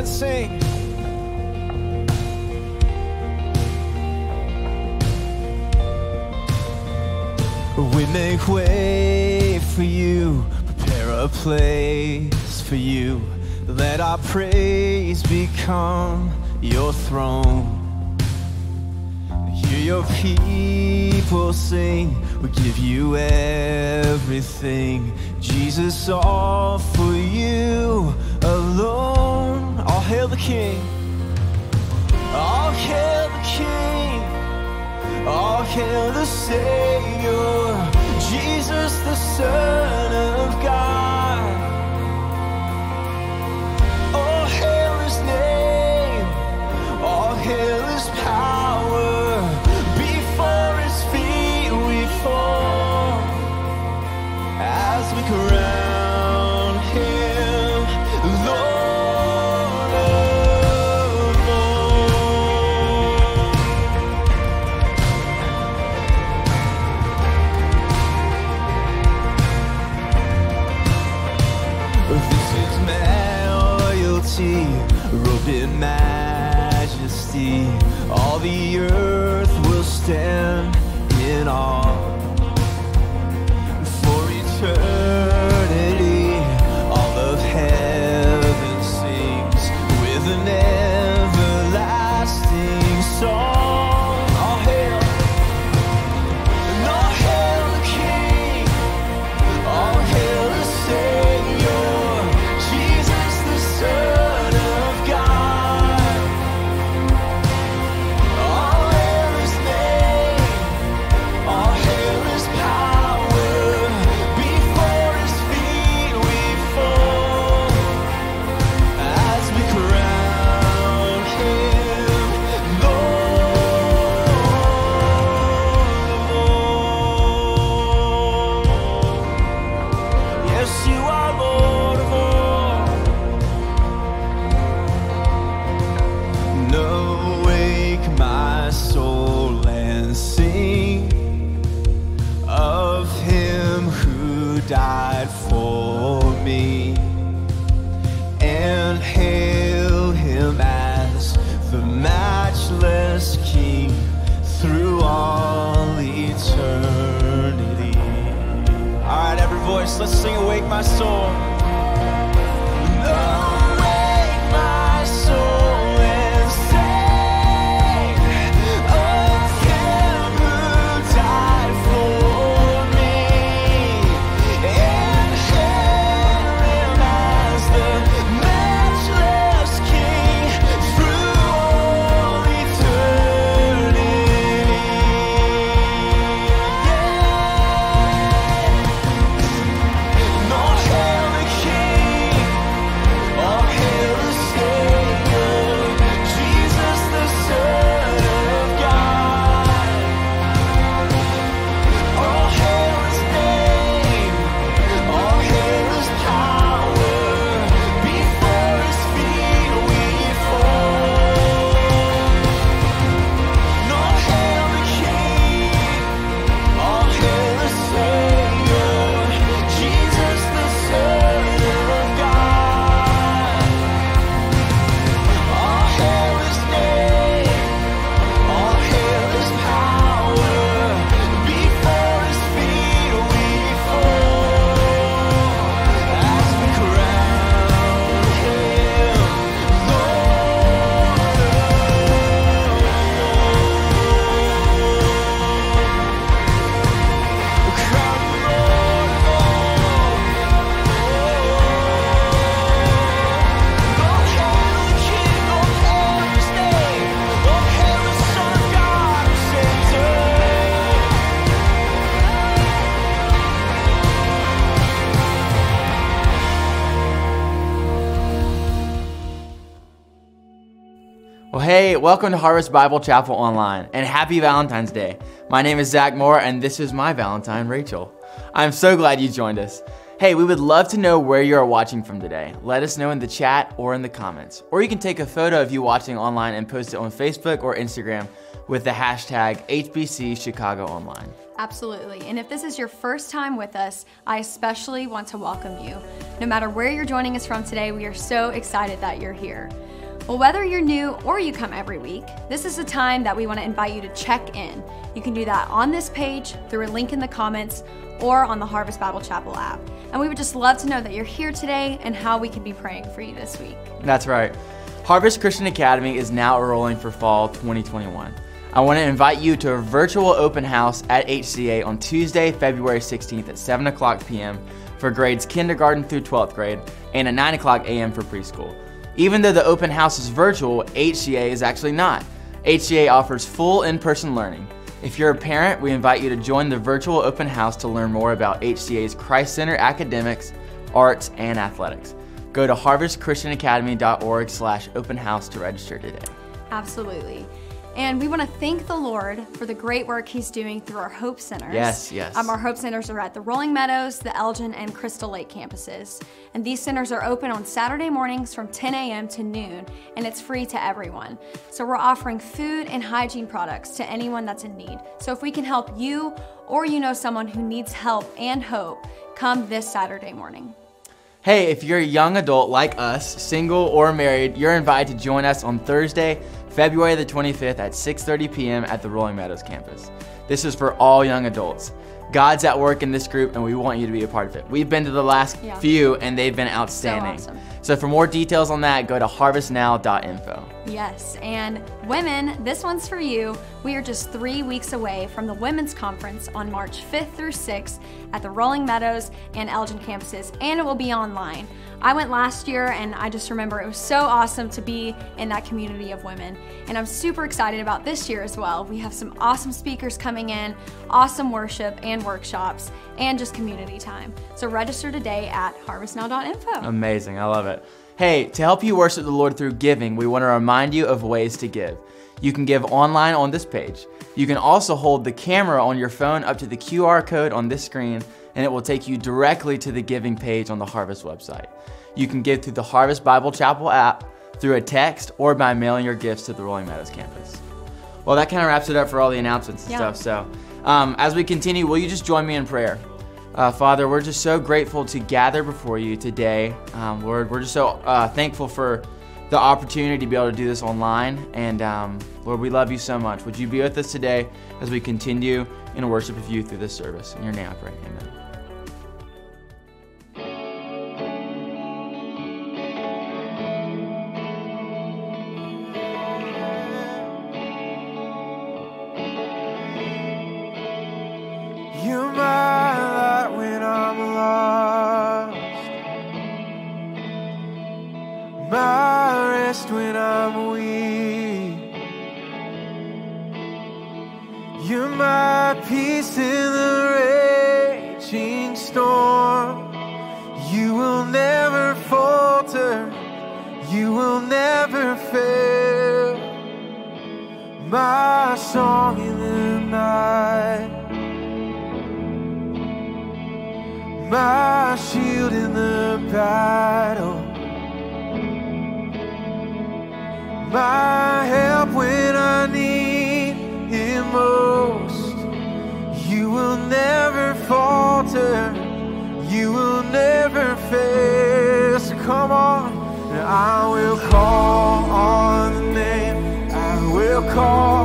and sing. We make way for you, prepare a place for you. Let our praise become your throne. Hear your people sing, we give you everything. Jesus, all for you alone. All hail the King. All hail the King. All hail the Savior, Jesus, the Son of God. Stand hey, welcome to Harvest Bible Chapel Online, and happy Valentine's Day. My name is Zach Moore, and this is my Valentine, Rachel. I'm so glad you joined us. Hey, we would love to know where you are watching from today. Let us know in the chat or in the comments. Or you can take a photo of you watching online and post it on Facebook or Instagram. with the hashtag HBC Chicago Online. Absolutely. And if this is your first time with us, I especially want to welcome you. No matter where you're joining us from today, we are so excited that you're here. Well, whether you're new or you come every week, this is a time that we want to invite you to check in. You can do that on this page, through a link in the comments, or on the Harvest Bible Chapel app. And we would just love to know that you're here today and how we can be praying for you this week. That's right. Harvest Christian Academy is now enrolling for fall 2021. I want to invite you to a virtual open house at HCA on Tuesday, February 16th at 7 o'clock p.m. for grades kindergarten through 12th grade and at 9 o'clock a.m. for preschool. Even though the open house is virtual, HCA is actually not. HCA offers full in person learning. If you're a parent, we invite you to join the virtual open house to learn more about HCA's Christ Center academics, arts, and athletics. Go to harvestchristianacademy.org slash open house to register today. Absolutely. And we want to thank the Lord for the great work He's doing through our Hope Centers. Yes, yes. Um, our Hope Centers are at the Rolling Meadows, the Elgin, and Crystal Lake campuses. And these centers are open on Saturday mornings from 10 a.m. to noon, and it's free to everyone. So we're offering food and hygiene products to anyone that's in need. So if we can help you or you know someone who needs help and hope, come this Saturday morning. Hey, if you're a young adult like us, single or married, you're invited to join us on Thursday, February the 25th at 6:30 p.m. at the Rolling Meadows campus. This is for all young adults. God's at work in this group and we want you to be a part of it. We've been to the last Yeah. few and they've been outstanding. awesome. So for more details on that, go to harvestnow.info. Yes, and women, this one's for you. We are just three weeks away from the Women's Conference on March 5th through 6th at the Rolling Meadows and Elgin campuses, and it will be online. I went last year, and I just remember it was so awesome to be in that community of women. And I'm super excited about this year as well. We have some awesome speakers coming in, awesome worship and workshops, and just community time. So register today at harvestnow.info. Amazing. I love it. Hey, to help you worship the Lord through giving, we want to remind you of ways to give. You can give online on this page. You can also hold the camera on your phone up to the QR code on this screen, and it will take you directly to the giving page on the Harvest website. You can give through the Harvest Bible Chapel app, through a text, or by mailing your gifts to the Rolling Meadows campus. Well, that kind of wraps it up for all the announcements and Yeah. stuff. So, um, as we continue, will you just join me in prayer? Uh, Father, we're just so grateful to gather before you today. Um, Lord, we're just so uh, thankful for the opportunity to be able to do this online. And um, Lord, we love you so much. Would you be with us today as we continue in worship of you through this service? In your name I pray. Amen. Shield in the battle, my help when I need it most. You will never falter, you will never fail. So come on, I will call on the name, I will call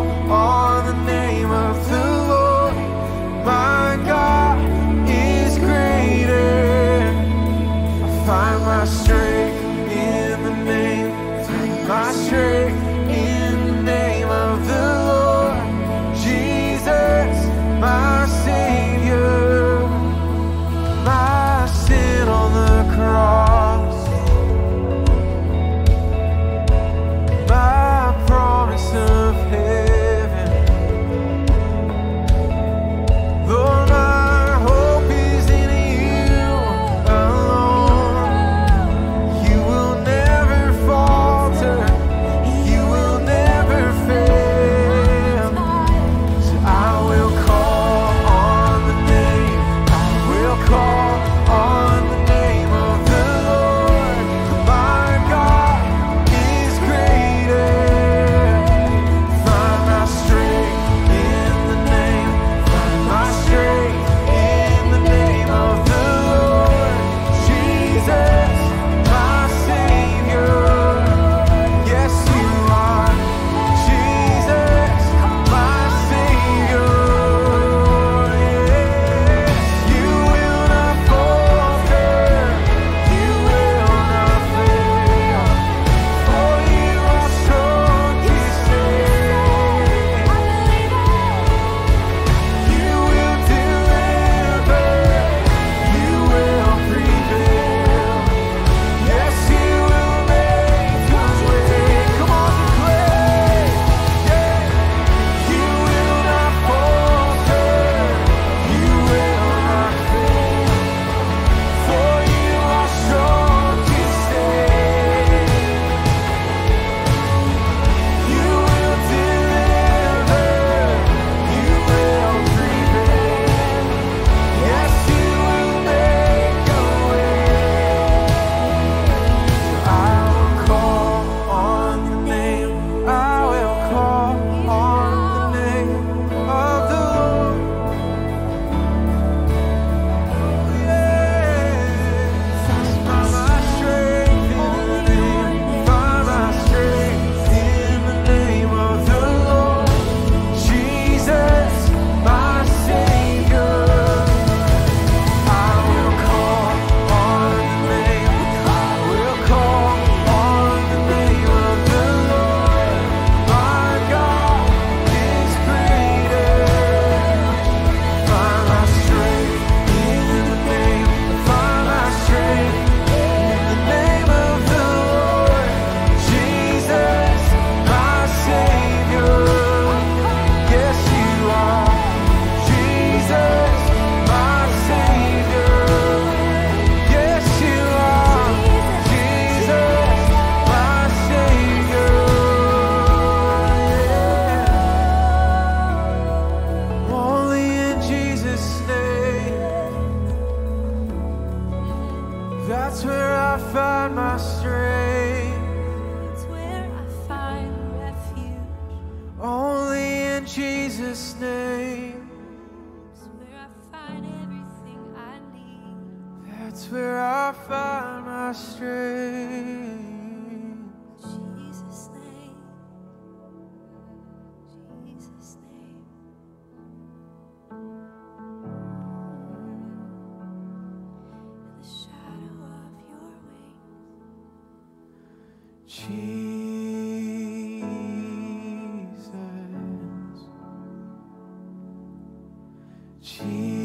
Jesus.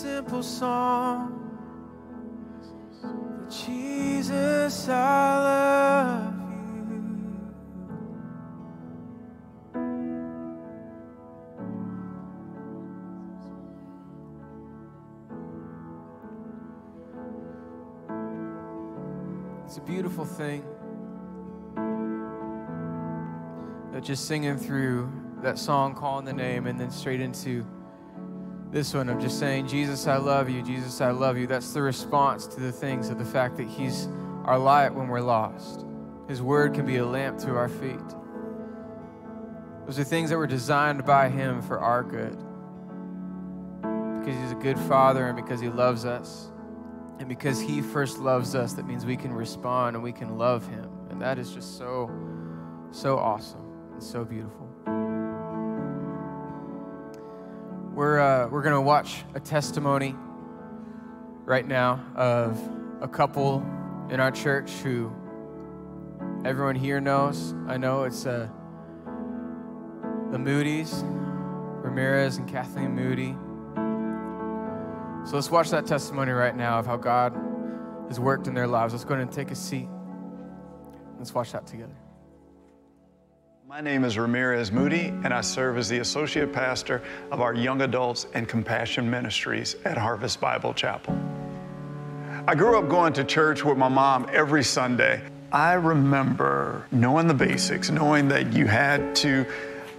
Simple song. that Jesus, I love you. It's a beautiful thing that just singing through that song, calling the name, and then straight into this one of just saying, Jesus, I love you. Jesus, I love you. That's the response to the things of the fact that He's our light when we're lost. His word can be a lamp to our feet. Those are things that were designed by Him for our good. Because He's a good Father and because He loves us. And because He first loves us, that means we can respond and we can love Him. And that is just so, so awesome and so beautiful. We're, uh, we're going to watch a testimony right now of a couple in our church who everyone here knows. I know it's uh, the Moody's, Ramirez and Kathleen Moody. So let's watch that testimony right now of how God has worked in their lives. Let's go ahead and take a seat. Let's watch that together. My name is Ramirez Moody, and I serve as the associate pastor of our Young Adults and Compassion Ministries at Harvest Bible Chapel. I grew up going to church with my mom every Sunday. I remember knowing the basics, knowing that you had to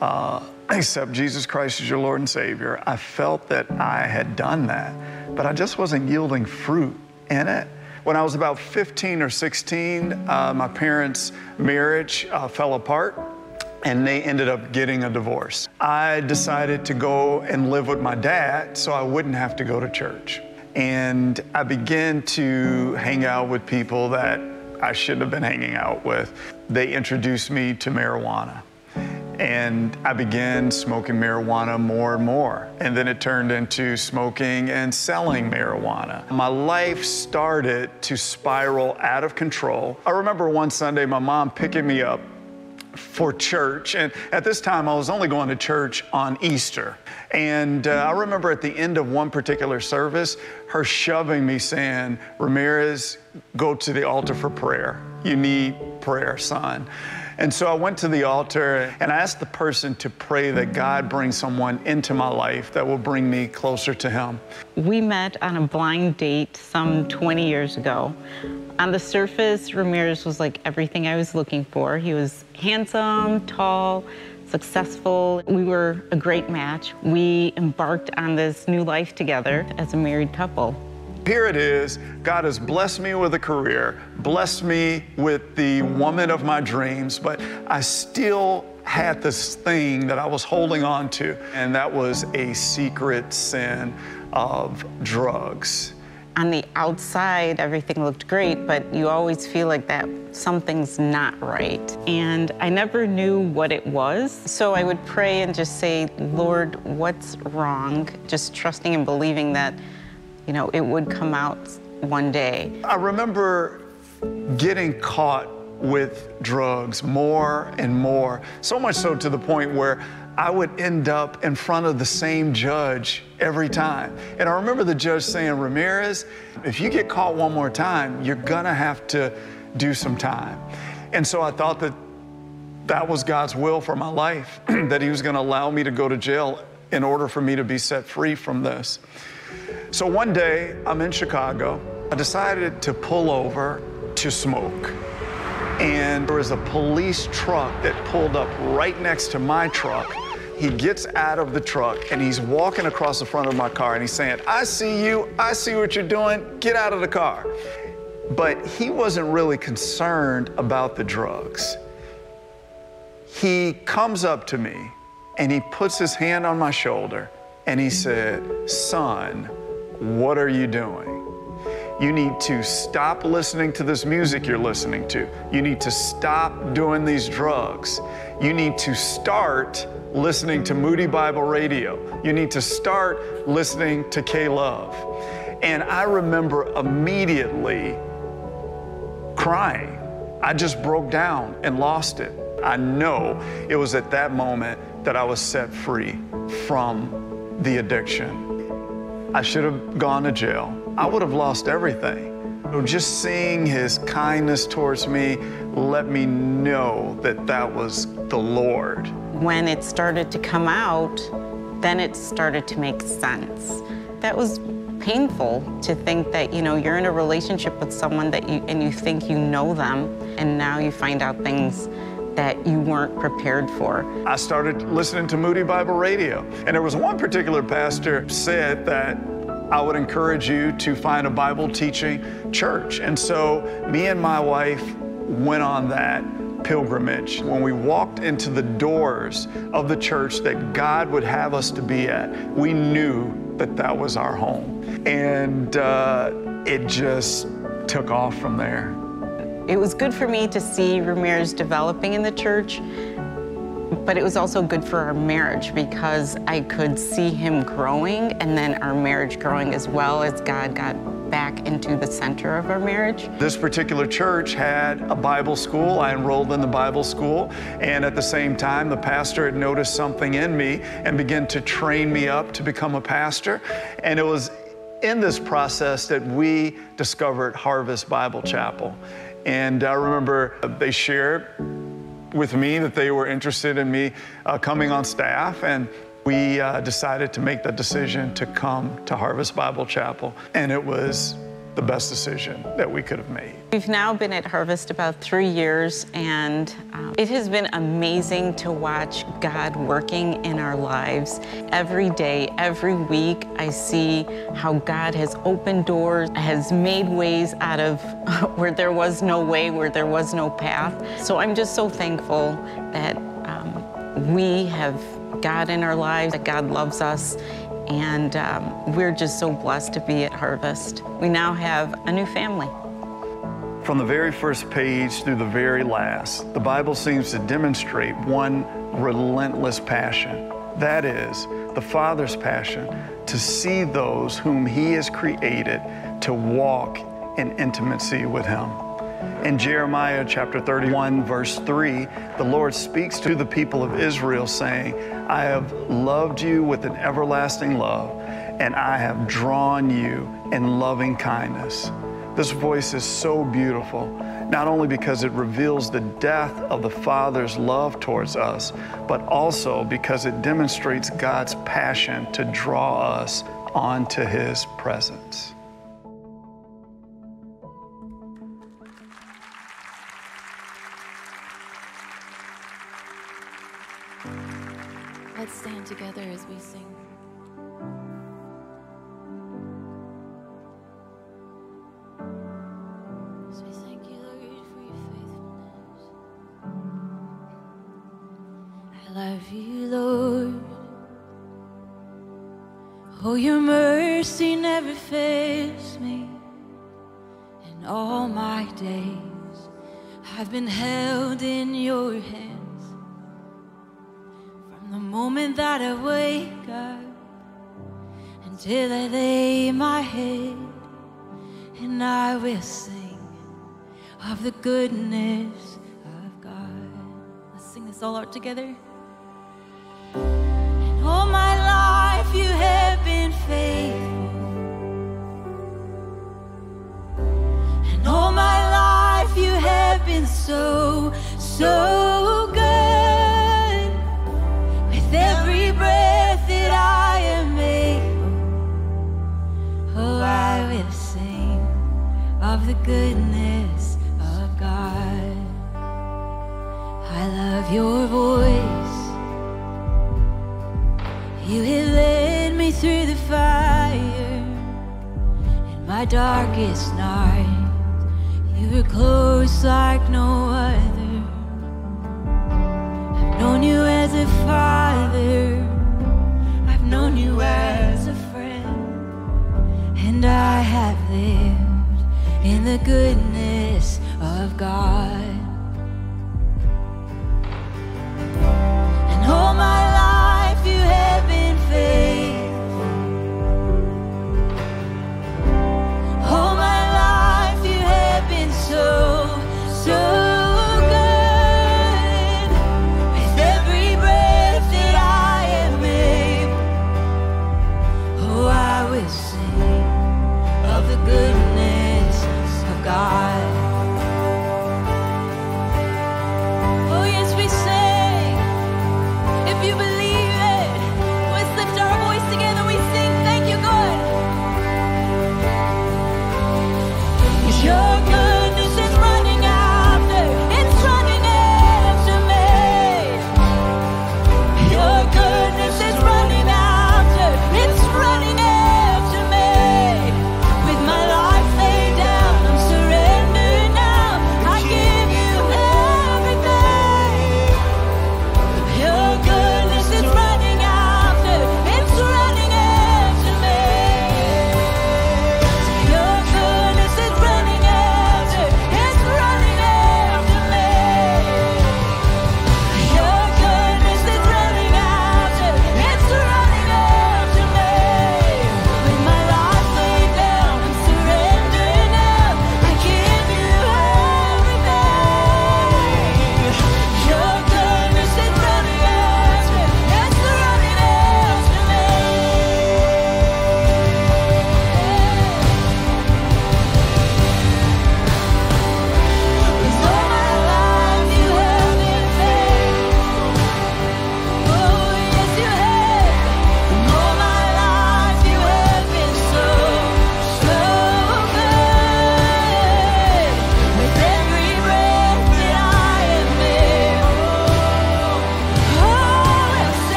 uh, accept Jesus Christ as your Lord and Savior. I felt that I had done that, but I just wasn't yielding fruit in it. When I was about 15 or 16, uh, my parents' marriage uh, fell apart and they ended up getting a divorce. I decided to go and live with my dad so I wouldn't have to go to church. And I began to hang out with people that I shouldn't have been hanging out with. They introduced me to marijuana. And I began smoking marijuana more and more. And then it turned into smoking and selling marijuana. My life started to spiral out of control. I remember one Sunday my mom picking me up for church. And at this time, I was only going to church on Easter. And uh, I remember at the end of one particular service, her shoving me saying, Ramirez, go to the altar for prayer. You need prayer, son. And so I went to the altar and I asked the person to pray that God bring someone into my life that will bring me closer to Him. We met on a blind date some 20 years ago. On the surface, Ramirez was like everything I was looking for. He was handsome, tall, successful. We were a great match. We embarked on this new life together as a married couple. Here it is. God has blessed me with a career, blessed me with the woman of my dreams, but I still had this thing that I was holding on to, and that was a secret sin of drugs. On the outside, everything looked great, but you always feel like that something's not right. And I never knew what it was. So I would pray and just say, Lord, what's wrong? Just trusting and believing that, you know, it would come out one day. I remember getting caught with drugs more and more, so much so to the point where I would end up in front of the same judge every time. And I remember the judge saying, Ramirez, if you get caught one more time, you're gonna have to do some time. And so I thought that that was God's will for my life, that He was gonna allow me to go to jail in order for me to be set free from this. So one day, I'm in Chicago. I decided to pull over to smoke. And there was a police truck that pulled up right next to my truck. He gets out of the truck and he's walking across the front of my car and he's saying, I see you, I see what you're doing, get out of the car. But he wasn't really concerned about the drugs. He comes up to me and he puts his hand on my shoulder and he said, Son, what are you doing? You need to stop listening to this music you're listening to. You need to stop doing these drugs. You need to start listening to Moody Bible Radio. You need to start listening to K Love. And I remember immediately crying. I just broke down and lost it. I know it was at that moment that I was set free from the addiction. I should have gone to jail. I would have lost everything. Just seeing his kindness towards me let me know that that was the Lord. When it started to come out, then it started to make sense. That was painful to think that, you know, you're in a relationship with someone that you, and you think you know them, and now you find out things that you weren't prepared for. I started listening to Moody Bible Radio. And there was one particular pastor said that I would encourage you to find a Bible teaching church. And so me and my wife went on that pilgrimage. When we walked into the doors of the church that God would have us to be at, we knew that that was our home. And uh, it just took off from there. It was good for me to see Ramirez developing in the church, but it was also good for our marriage because I could see him growing and then our marriage growing as well as God got back into the center of our marriage. This particular church had a Bible school. I enrolled in the Bible school, and at the same time, the pastor had noticed something in me and began to train me up to become a pastor. And it was in this process that we discovered Harvest Bible Chapel. And I remember they shared with me that they were interested in me uh, coming on staff, and we uh, decided to make the decision to come to Harvest Bible Chapel. And it was the best decision that we could have made. We've now been at Harvest about three years, and um, it has been amazing to watch God working in our lives. Every day, every week, I see how God has opened doors, has made ways out of where there was no way, where there was no path. So I'm just so thankful that um, we have God in our lives, that God loves us, And um, we're just so blessed to be at Harvest. We now have a new family. From the very first page through the very last, the Bible seems to demonstrate one relentless passion. That is, the Father's passion to see those whom He has created to walk in intimacy with Him. In Jeremiah chapter 31, verse 3, the Lord speaks to the people of Israel, saying, I have loved you with an everlasting love, and I have drawn you in loving kindness. This voice is so beautiful, not only because it reveals the depth of the Father's love towards us, but also because it demonstrates God's passion to draw us onto His presence. Love you, Lord. Oh, your mercy never fails me. and all my days, I've been held in your hands. From the moment that I wake up until I lay my head, and I will sing of the goodness of God. Let's sing this all out together. Goodness of God. I love your voice. You have led me through the fire in my darkest night. You were close like no other. I've known you as a father. I've known you as a friend. And I have the goodness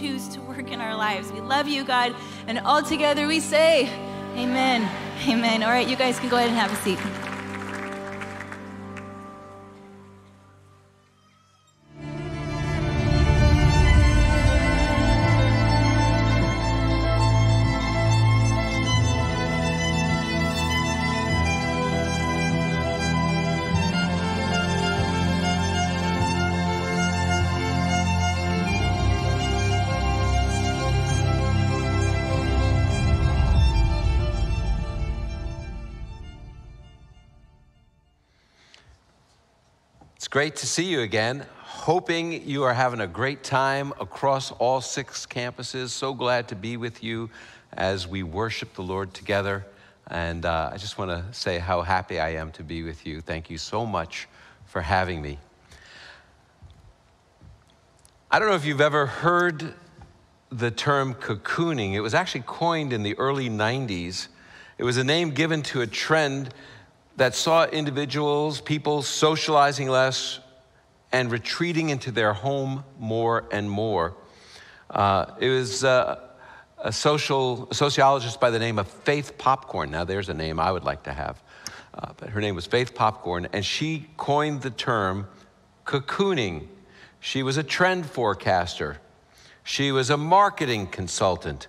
choose to work in our lives. We love you, God. And all together we say amen. Amen. All right, you guys can go ahead and have a seat. Great to see you again. Hoping you are having a great time across all six campuses. So glad to be with you as we worship the Lord together. And uh, I just want to say how happy I am to be with you. Thank you so much for having me. I don't know if you've ever heard the term cocooning. It was actually coined in the early 90s. It was a name given to a trend that saw individuals, people socializing less and retreating into their home more and more. Uh, it was uh, a social a sociologist by the name of Faith Popcorn. Now, there's a name I would like to have, uh, but her name was Faith Popcorn, and she coined the term cocooning. She was a trend forecaster. She was a marketing consultant.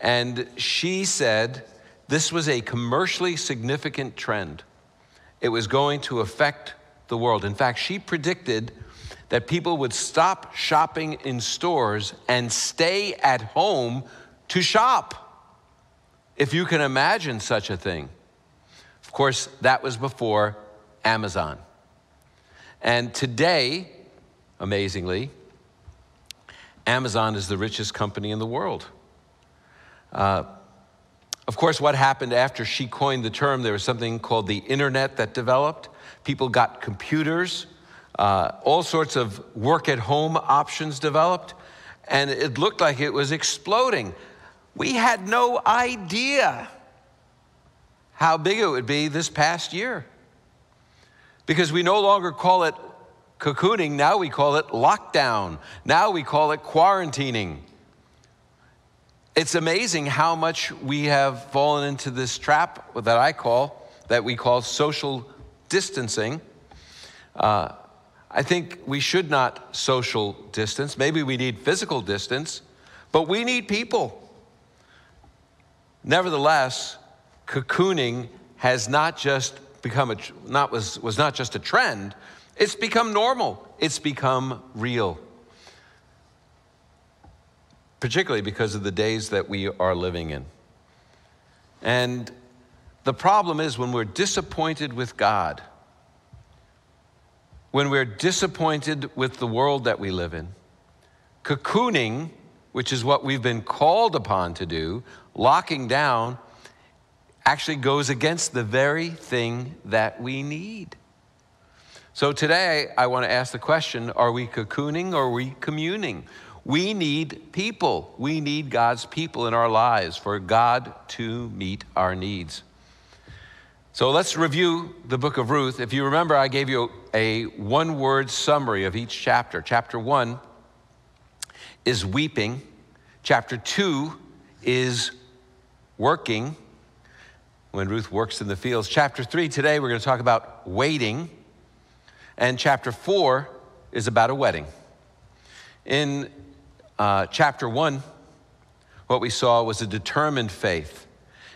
And she said this was a commercially significant trend. It was going to affect the world. In fact, she predicted that people would stop shopping in stores and stay at home to shop. If you can imagine such a thing. Of course, that was before Amazon. And today, amazingly, Amazon is the richest company in the world. Uh, of course, what happened after she coined the term, there was something called the internet that developed. People got computers, uh, all sorts of work at home options developed, and it looked like it was exploding. We had no idea how big it would be this past year because we no longer call it cocooning, now we call it lockdown, now we call it quarantining. It's amazing how much we have fallen into this trap that I call, that we call social distancing. Uh, I think we should not social distance. Maybe we need physical distance, but we need people. Nevertheless, cocooning has not just become a not was was not just a trend, it's become normal. It's become real. Particularly because of the days that we are living in. And the problem is when we're disappointed with God, when we're disappointed with the world that we live in, cocooning, which is what we've been called upon to do, locking down, actually goes against the very thing that we need. So today, I want to ask the question are we cocooning or are we communing? We need people. We need God's people in our lives for God to meet our needs. So let's review the book of Ruth. If you remember, I gave you a one word summary of each chapter. Chapter one is weeping, chapter two is working, when Ruth works in the fields. Chapter three, today we're going to talk about waiting. And chapter four is about a wedding. In uh, chapter one, what we saw was a determined faith.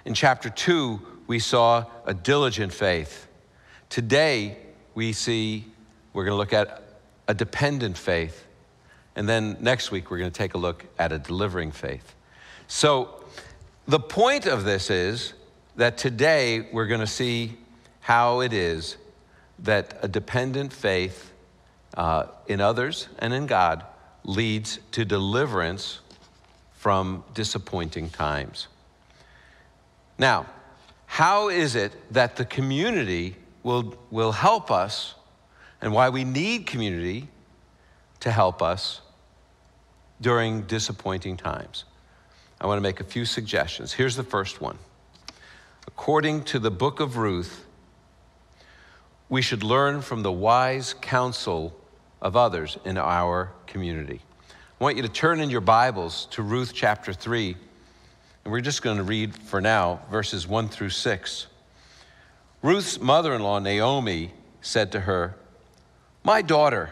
In chapter two, we saw a diligent faith. Today, we see, we're going to look at a dependent faith. And then next week, we're going to take a look at a delivering faith. So, the point of this is that today we're going to see how it is that a dependent faith uh, in others and in God leads to deliverance from disappointing times. Now, how is it that the community will, will help us and why we need community to help us during disappointing times? I want to make a few suggestions. Here's the first one. According to the book of Ruth, we should learn from the wise counsel of others in our community. I want you to turn in your Bibles to Ruth chapter 3, and we're just going to read for now verses 1 through 6. Ruth's mother in law, Naomi, said to her, My daughter,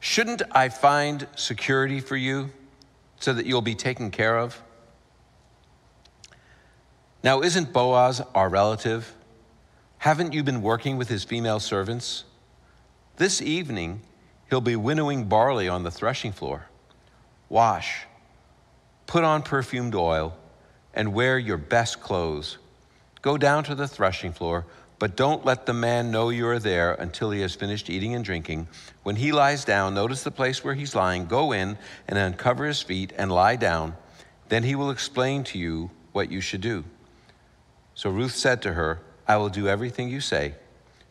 shouldn't I find security for you so that you'll be taken care of? Now, isn't Boaz our relative? Haven't you been working with his female servants? This evening, he'll be winnowing barley on the threshing floor. Wash, put on perfumed oil, and wear your best clothes. Go down to the threshing floor, but don't let the man know you are there until he has finished eating and drinking. When he lies down, notice the place where he's lying. Go in and uncover his feet and lie down. Then he will explain to you what you should do. So Ruth said to her, I will do everything you say.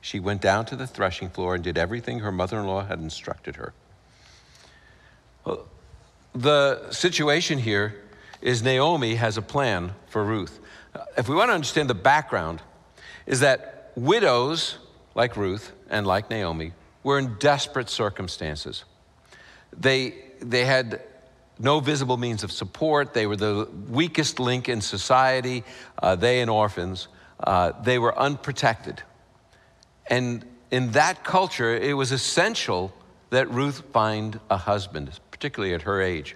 She went down to the threshing floor and did everything her mother in law had instructed her. Well, the situation here is Naomi has a plan for Ruth. If we want to understand the background, is that widows like Ruth and like Naomi were in desperate circumstances. They, they had no visible means of support. They were the weakest link in society, uh, they and orphans. Uh, they were unprotected. And in that culture, it was essential that Ruth find a husband, particularly at her age.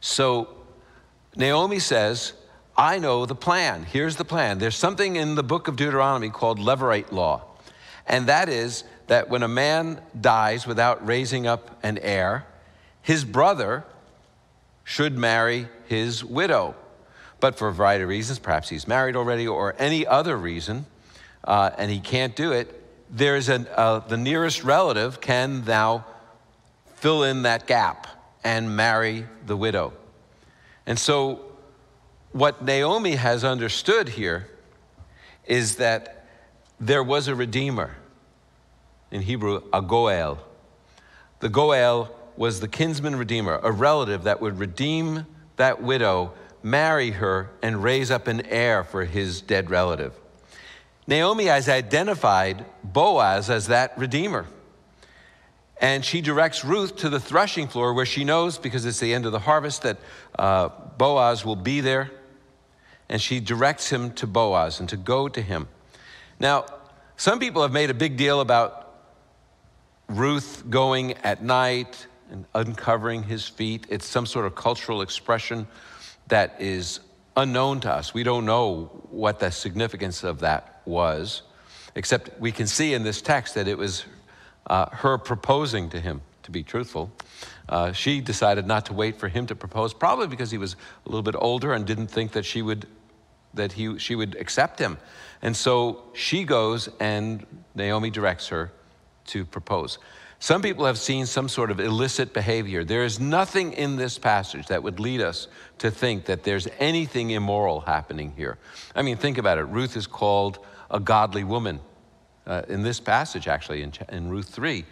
So Naomi says, I know the plan. Here's the plan. There's something in the book of Deuteronomy called levirate law. And that is that when a man dies without raising up an heir, his brother should marry his widow. But for a variety of reasons, perhaps he's married already or any other reason, uh, and he can't do it, there's uh, the nearest relative can now fill in that gap and marry the widow. And so, what Naomi has understood here is that there was a redeemer. In Hebrew, a Goel. The Goel was the kinsman redeemer, a relative that would redeem that widow, marry her, and raise up an heir for his dead relative. Naomi has identified Boaz as that redeemer. And she directs Ruth to the threshing floor where she knows, because it's the end of the harvest, that uh, Boaz will be there. And she directs him to Boaz and to go to him. Now, some people have made a big deal about Ruth going at night and uncovering his feet. It's some sort of cultural expression that is unknown to us. We don't know what the significance of that was, except we can see in this text that it was uh, her proposing to him, to be truthful. Uh, she decided not to wait for him to propose, probably because he was a little bit older and didn't think that she would that he, she would accept him. And so she goes and Naomi directs her to propose. Some people have seen some sort of illicit behavior. There is nothing in this passage that would lead us to think that there's anything immoral happening here. I mean, think about it. Ruth is called a godly woman. Uh, in this passage, actually, in, in Ruth 3,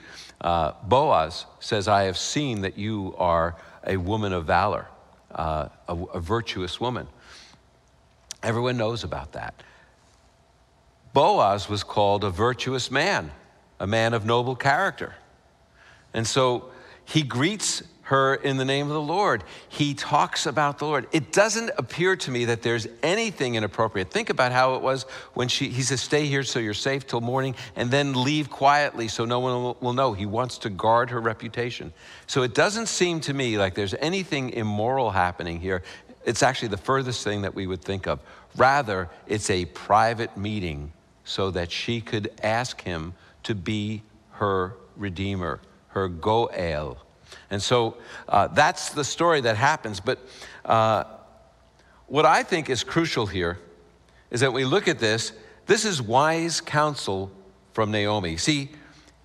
uh, Boaz says, I have seen that you are a woman of valor, uh, a, a virtuous woman. Everyone knows about that. Boaz was called a virtuous man, a man of noble character. And so he greets her in the name of the Lord. He talks about the Lord. It doesn't appear to me that there's anything inappropriate. Think about how it was when she, he says, Stay here so you're safe till morning, and then leave quietly so no one will know. He wants to guard her reputation. So it doesn't seem to me like there's anything immoral happening here. It's actually the furthest thing that we would think of. Rather, it's a private meeting so that she could ask him to be her redeemer her Goel. And so uh, that's the story that happens. But uh, what I think is crucial here is that we look at this, This is wise counsel from Naomi. See,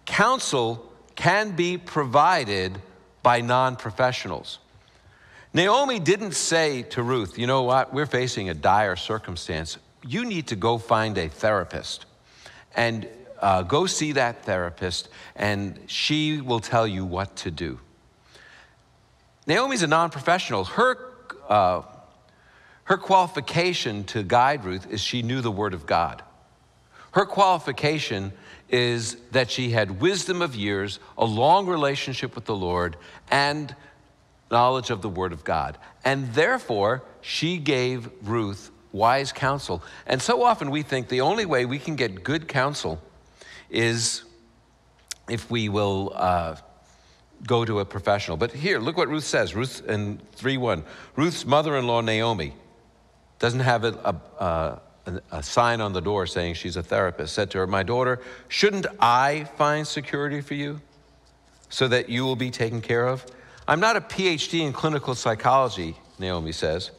counsel can be provided by non professionals. Naomi didn't say to Ruth, you know what, we're facing a dire circumstance. You need to go find a therapist and uh, go see that therapist, and she will tell you what to do. Naomi's a non professional. Her, uh, her qualification to guide Ruth is she knew the Word of God. Her qualification is that she had wisdom of years, a long relationship with the Lord, and knowledge of the Word of God. And therefore, she gave Ruth wise counsel. And so often we think the only way we can get good counsel is if we will uh, go to a professional. But here, look what Ruth says Ruth in 3 1. Ruth's mother in law, Naomi, doesn't have a, a, a, a sign on the door saying she's a therapist, said to her, My daughter, shouldn't I find security for you so that you will be taken care of? I'm not a PhD in clinical psychology, Naomi says,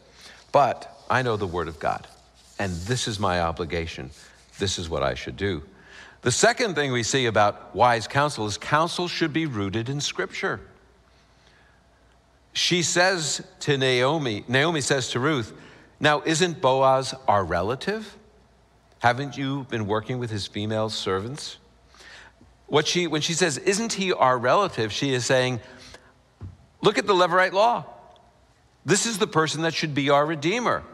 but I know the Word of God, and this is my obligation. This is what I should do. The second thing we see about wise counsel is counsel should be rooted in Scripture. She says to Naomi, Naomi says to Ruth, Now, isn't Boaz our relative? Haven't you been working with his female servants? What she, when she says, Isn't he our relative? she is saying, Look at the Levirate law. This is the person that should be our Redeemer.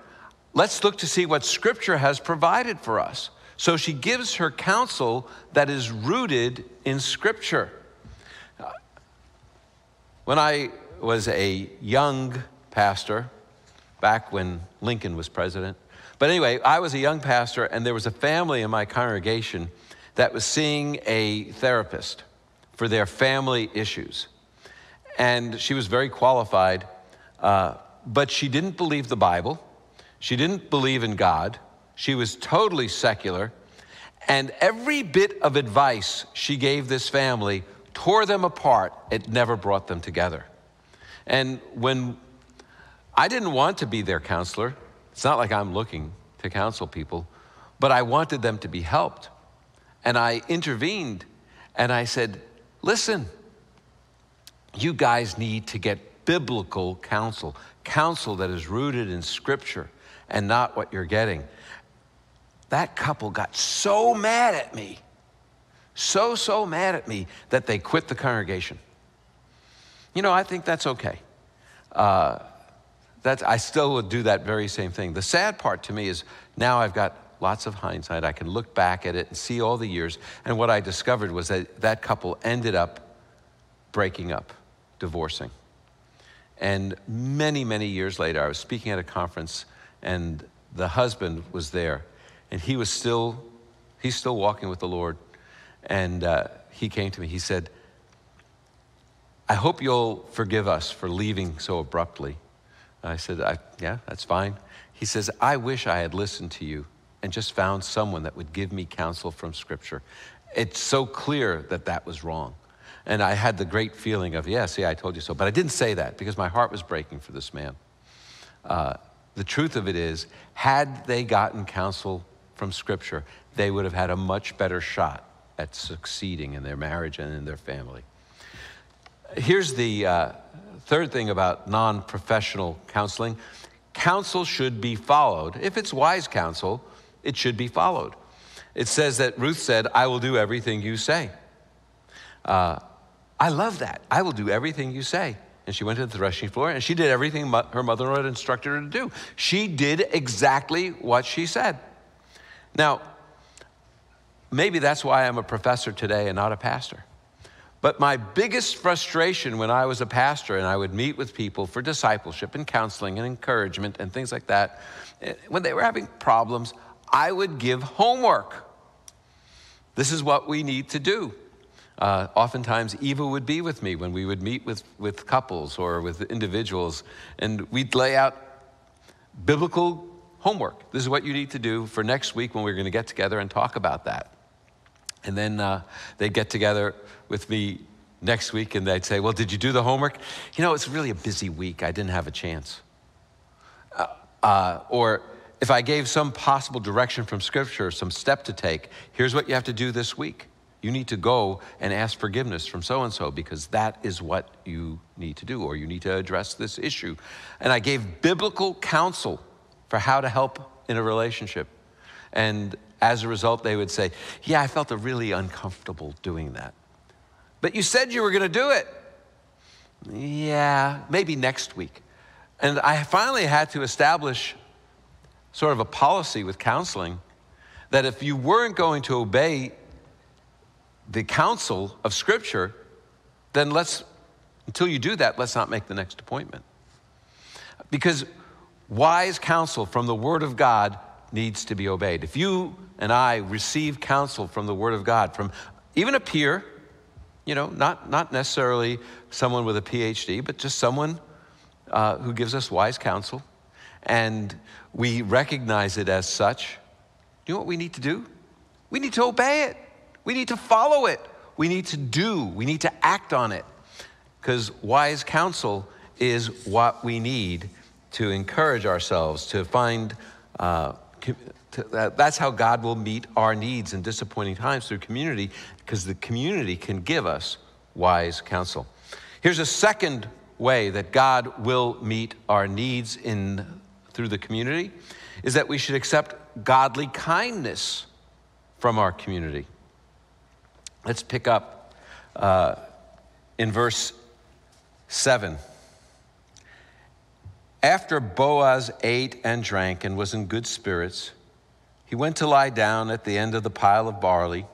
Let's look to see what Scripture has provided for us. So she gives her counsel that is rooted in Scripture. When I was a young pastor, back when Lincoln was president, but anyway, I was a young pastor, and there was a family in my congregation that was seeing a therapist for their family issues. And she was very qualified, uh, but she didn't believe the Bible. She didn't believe in God. She was totally secular. And every bit of advice she gave this family tore them apart. It never brought them together. And when I didn't want to be their counselor, it's not like I'm looking to counsel people, but I wanted them to be helped. And I intervened and I said, listen, you guys need to get biblical counsel, counsel that is rooted in Scripture and not what you're getting. That couple got so mad at me, so, so mad at me that they quit the congregation. You know, I think that's okay. Uh, that's, I still would do that very same thing. The sad part to me is now I've got lots of hindsight. I can look back at it and see all the years. And what I discovered was that that couple ended up breaking up, divorcing. And many, many years later, I was speaking at a conference, and the husband was there, and he was still, he's still walking with the Lord. And uh, he came to me. He said, I hope you'll forgive us for leaving so abruptly. I said, I, Yeah, that's fine. He says, I wish I had listened to you and just found someone that would give me counsel from Scripture. It's so clear that that was wrong. And I had the great feeling of, yeah, see, I told you so. But I didn't say that because my heart was breaking for this man. Uh, the truth of it is, had they gotten counsel from Scripture, they would have had a much better shot at succeeding in their marriage and in their family. Here's the uh, third thing about non professional counseling counsel should be followed. If it's wise counsel, it should be followed. It says that Ruth said, I will do everything you say. Uh, I love that. I will do everything you say. And she went to the threshing floor and she did everything her mother had instructed her to do. She did exactly what she said. Now, maybe that's why I'm a professor today and not a pastor. But my biggest frustration when I was a pastor and I would meet with people for discipleship and counseling and encouragement and things like that, eh, when they were having problems, I would give homework. This is what we need to do. Uh, oftentimes, Eva would be with me when we would meet with, with couples or with individuals, and we'd lay out biblical homework. This is what you need to do for next week when we're going to get together and talk about that. And then uh, they'd get together with me next week and they'd say, Well, did you do the homework? You know, it's really a busy week. I didn't have a chance. Uh, uh, or if I gave some possible direction from Scripture, some step to take, here's what you have to do this week. You need to go and ask forgiveness from so and so because that is what you need to do, or you need to address this issue. And I gave biblical counsel for how to help in a relationship. And as a result, they would say, Yeah, I felt really uncomfortable doing that. But you said you were going to do it. Yeah, maybe next week. And I finally had to establish sort of a policy with counseling that if you weren't going to obey the counsel of Scripture, then let's, until you do that, let's not make the next appointment. Because wise counsel from the Word of God needs to be obeyed. If you and I receive counsel from the Word of God, from even a peer, you know, not, not necessarily someone with a PhD, but just someone uh, who gives us wise counsel, and we recognize it as such, you know what we need to do? We need to obey it. We need to follow it. We need to do. We need to act on it. Because wise counsel is what we need to encourage ourselves, to find, uh, to, that, that's how God will meet our needs in disappointing times through community, because the community can give us wise counsel. Here's a second way that God will meet our needs in, through the community is that we should accept godly kindness from our community. Let's pick up uh, in verse 7. After Boaz ate and drank and was in good spirits, he went to lie down at the end of the pile of barley.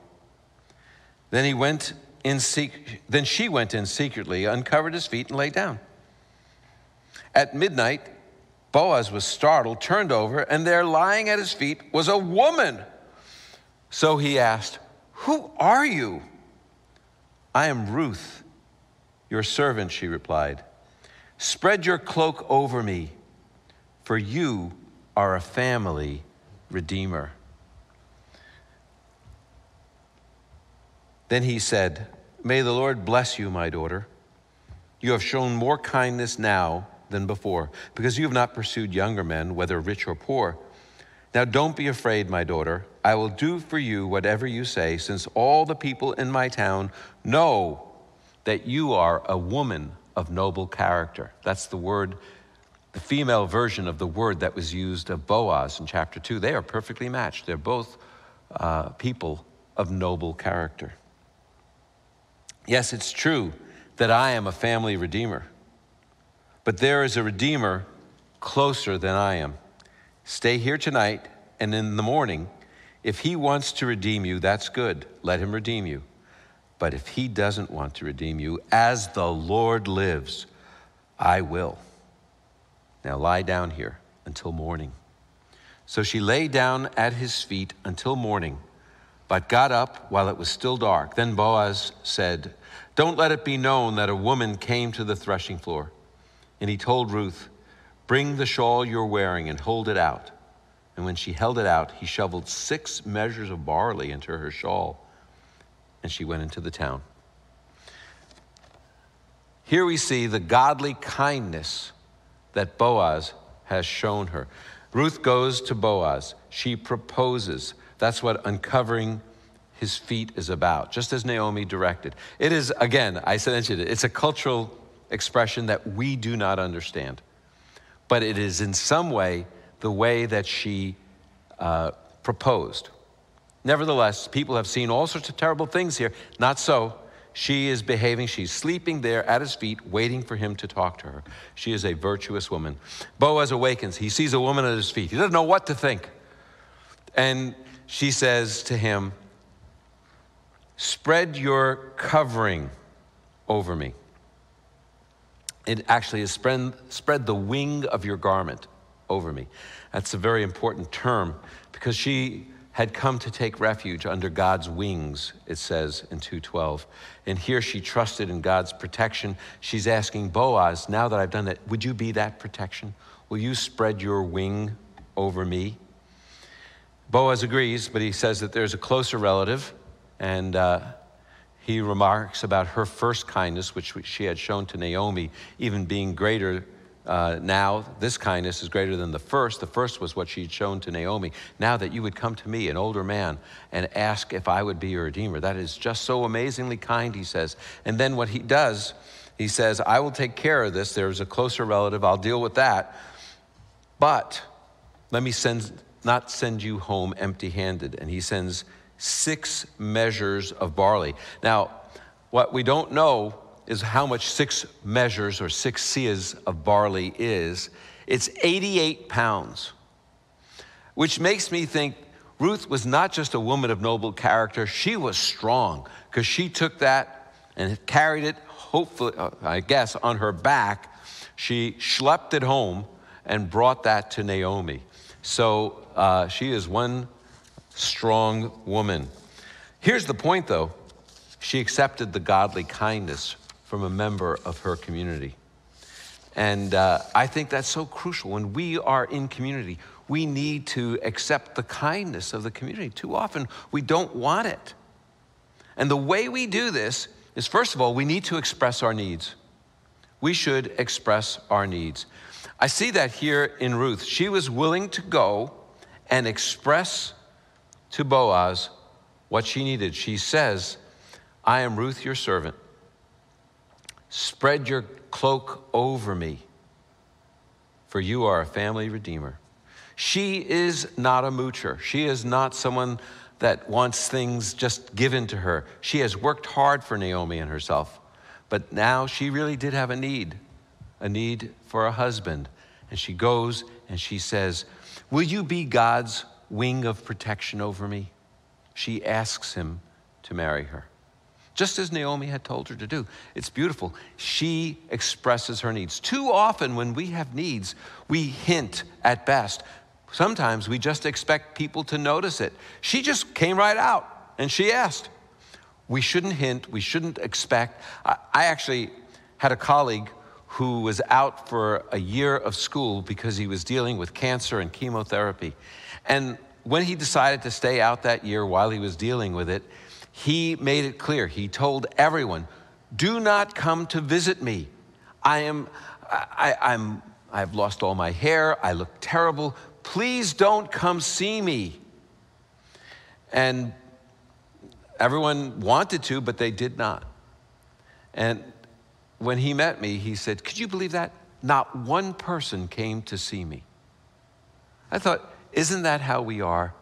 Then he went in sec- then she went in secretly, uncovered his feet, and lay down. At midnight, Boaz was startled, turned over, and there lying at his feet was a woman. So he asked, Who are you? I am Ruth, your servant, she replied. Spread your cloak over me, for you are a family redeemer. Then he said, May the Lord bless you, my daughter. You have shown more kindness now than before, because you have not pursued younger men, whether rich or poor. Now don't be afraid, my daughter. I will do for you whatever you say, since all the people in my town know that you are a woman of noble character. That's the word, the female version of the word that was used of Boaz in chapter 2. They are perfectly matched. They're both uh, people of noble character. Yes, it's true that I am a family redeemer, but there is a redeemer closer than I am. Stay here tonight, and in the morning, if he wants to redeem you, that's good. Let him redeem you. But if he doesn't want to redeem you, as the Lord lives, I will. Now lie down here until morning. So she lay down at his feet until morning, but got up while it was still dark. Then Boaz said, Don't let it be known that a woman came to the threshing floor. And he told Ruth, Bring the shawl you're wearing and hold it out. And when she held it out, he shoveled six measures of barley into her shawl, and she went into the town. Here we see the godly kindness that Boaz has shown her. Ruth goes to Boaz. She proposes. That's what uncovering his feet is about, just as Naomi directed. It is, again, I mentioned it, it's a cultural expression that we do not understand. But it is in some way the way that she uh, proposed. Nevertheless, people have seen all sorts of terrible things here. Not so. She is behaving, she's sleeping there at his feet, waiting for him to talk to her. She is a virtuous woman. Boaz awakens. He sees a woman at his feet. He doesn't know what to think. And she says to him, Spread your covering over me. It actually is spread, spread the wing of your garment over me. That's a very important term because she had come to take refuge under God's wings, it says in 212. And here she trusted in God's protection. She's asking Boaz, now that I've done that, would you be that protection? Will you spread your wing over me? Boaz agrees, but he says that there's a closer relative, and uh, he remarks about her first kindness, which she had shown to Naomi, even being greater uh, now this kindness is greater than the first. The first was what she'd shown to Naomi. Now that you would come to me, an older man, and ask if I would be your redeemer. That is just so amazingly kind, he says. And then what he does, he says, I will take care of this. There's a closer relative, I'll deal with that. But let me send, not send you home empty handed. And he sends six measures of barley. Now, what we don't know is how much six measures or six seahs of barley is. It's 88 pounds, which makes me think Ruth was not just a woman of noble character, she was strong because she took that and carried it, hopefully, uh, I guess, on her back. She schlepped it home and brought that to Naomi. So uh, she is one strong woman. Here's the point, though she accepted the godly kindness from a member of her community. And uh, I think that's so crucial. When we are in community, we need to accept the kindness of the community. Too often, we don't want it. And the way we do this is first of all, we need to express our needs. We should express our needs. I see that here in Ruth. She was willing to go and express to Boaz what she needed. She says, I am Ruth, your servant. Spread your cloak over me, for you are a family redeemer. She is not a moocher. She is not someone that wants things just given to her. She has worked hard for Naomi and herself, but now she really did have a need a need for a husband. And she goes and she says, Will you be God's wing of protection over me? She asks him to marry her just as Naomi had told her to do. It's beautiful. She expresses her needs. Too often, when we have needs, we hint at best. Sometimes we just expect people to notice it. She just came right out and she asked. We shouldn't hint, we shouldn't expect. I, I actually had a colleague who was out for a year of school because he was dealing with cancer and chemotherapy. And when he decided to stay out that year while he was dealing with it, he made it clear. He told everyone, do not come to visit me. I am, I, I'm, I've lost all my hair. I look terrible. Please don't come see me. And everyone wanted to, but they did not. And when he met me, he said, Could you believe that? Not one person came to see me. I thought, Isn't that how we are?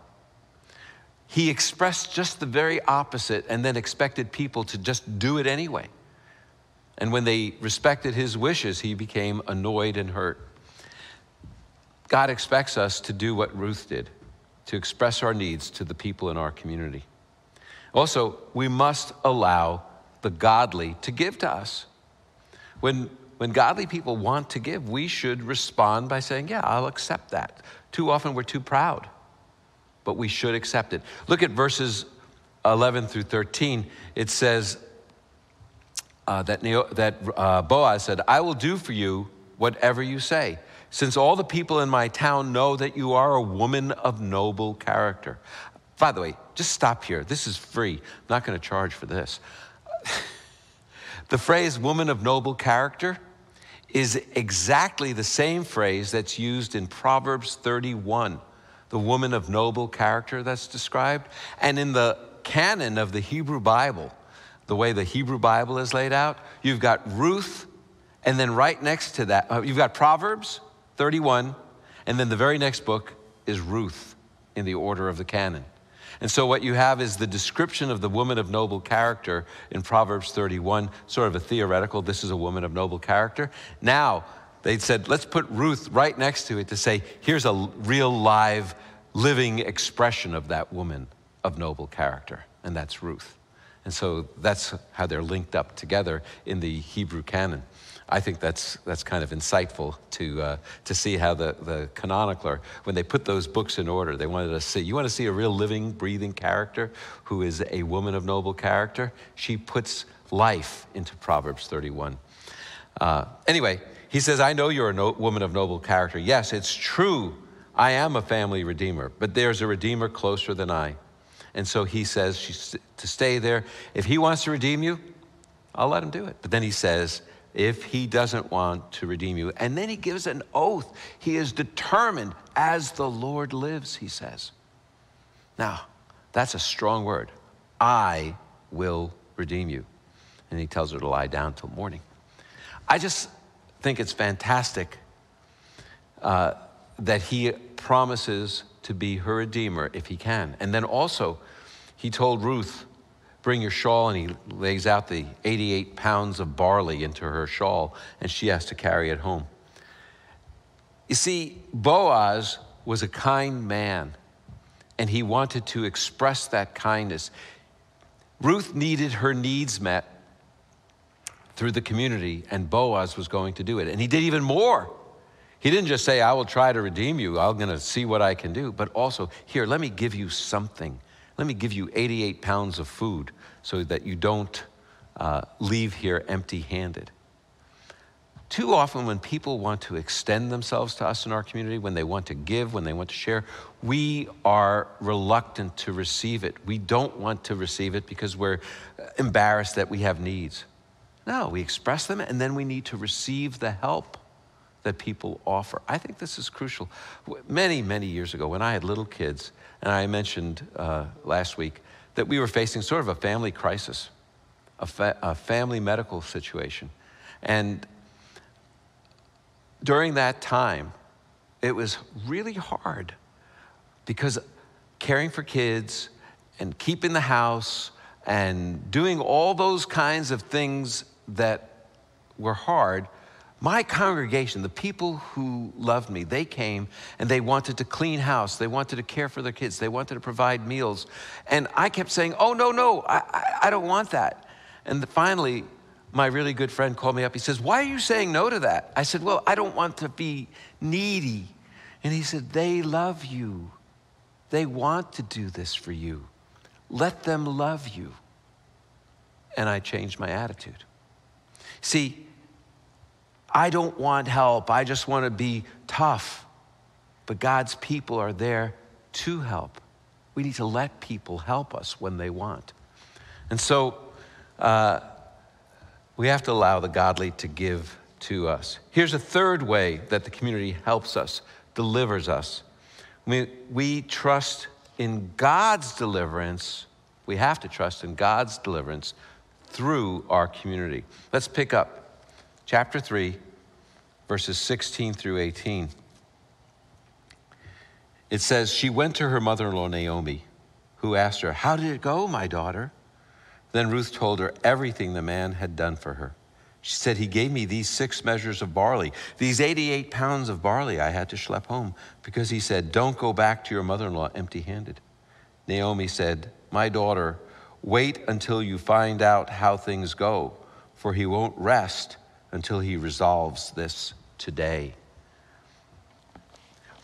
He expressed just the very opposite and then expected people to just do it anyway. And when they respected his wishes, he became annoyed and hurt. God expects us to do what Ruth did, to express our needs to the people in our community. Also, we must allow the godly to give to us. When, when godly people want to give, we should respond by saying, Yeah, I'll accept that. Too often we're too proud but we should accept it. Look at verses 11 through 13. It says uh, that, Neo, that uh, Boaz said, I will do for you whatever you say, since all the people in my town know that you are a woman of noble character. By the way, just stop here. This is free. I'm not going to charge for this. the phrase woman of noble character is exactly the same phrase that's used in Proverbs 31 the woman of noble character that's described. And in the canon of the Hebrew Bible, the way the Hebrew Bible is laid out, you've got Ruth, and then right next to that, uh, you've got Proverbs 31, and then the very next book is Ruth in the order of the canon. And so, what you have is the description of the woman of noble character in Proverbs 31, sort of a theoretical, this is a woman of noble character. Now, they said, let's put Ruth right next to it to say, here's a real live, living expression of that woman of noble character, and that's Ruth. And so that's how they're linked up together in the Hebrew canon. I think that's, that's kind of insightful to, uh, to see how the, the chronicler, when they put those books in order, they wanted to see, you want to see a real living, breathing character who is a woman of noble character? She puts life into Proverbs 31. Uh, anyway, he says, I know you're a no- woman of noble character. Yes, it's true. I am a family redeemer, but there's a redeemer closer than I. And so he says to stay there. If he wants to redeem you, I'll let him do it. But then he says, if he doesn't want to redeem you. And then he gives an oath. He is determined, as the Lord lives, he says. Now, that's a strong word. I will redeem you. And he tells her to lie down till morning. I just think it's fantastic uh, that he promises to be her redeemer if he can. And then also, he told Ruth, Bring your shawl, and he lays out the 88 pounds of barley into her shawl, and she has to carry it home. You see, Boaz was a kind man, and he wanted to express that kindness. Ruth needed her needs met through the community, and Boaz was going to do it. And he did even more. He didn't just say, I will try to redeem you, I'm going to see what I can do, but also, here, let me give you something. Let me give you 88 pounds of food so that you don't uh, leave here empty handed. Too often, when people want to extend themselves to us in our community, when they want to give, when they want to share, we are reluctant to receive it. We don't want to receive it because we're embarrassed that we have needs. No, we express them and then we need to receive the help that people offer. I think this is crucial. Many, many years ago, when I had little kids, and I mentioned uh, last week that we were facing sort of a family crisis, a, fa- a family medical situation. And during that time, it was really hard because caring for kids and keeping the house and doing all those kinds of things that were hard my congregation, the people who loved me, they came and they wanted to clean house. They wanted to care for their kids. They wanted to provide meals. And I kept saying, Oh, no, no, I, I, I don't want that. And finally, my really good friend called me up. He says, Why are you saying no to that? I said, Well, I don't want to be needy. And he said, They love you. They want to do this for you. Let them love you. And I changed my attitude. See, I don't want help. I just want to be tough. But God's people are there to help. We need to let people help us when they want. And so uh, we have to allow the godly to give to us. Here's a third way that the community helps us, delivers us. We, we trust in God's deliverance. We have to trust in God's deliverance through our community. Let's pick up chapter 3, verses 16 through 18. It says, She went to her mother in law, Naomi, who asked her, How did it go, my daughter? Then Ruth told her everything the man had done for her. She said, He gave me these six measures of barley, these 88 pounds of barley I had to schlep home, because he said, Don't go back to your mother in law empty handed. Naomi said, My daughter, wait until you find out how things go, for he won't rest until he resolves this today.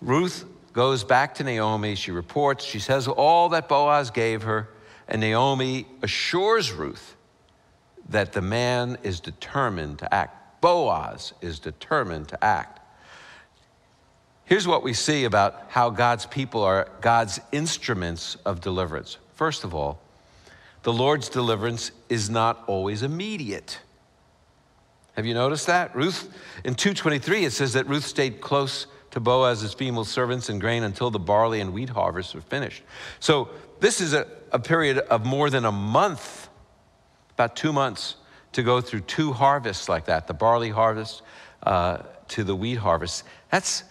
Ruth goes back to Naomi. She reports, she says all that Boaz gave her, and Naomi assures Ruth that the man is determined to act. Boaz is determined to act. Here's what we see about how God's people are God's instruments of deliverance. First of all, the Lord's deliverance is not always immediate. Have you noticed that? Ruth, in 223, it says that Ruth stayed close to Boaz's female servants and grain until the barley and wheat harvests were finished. So this is a, a period of more than a month, about two months, to go through two harvests like that the barley harvest uh, to the wheat harvest. That's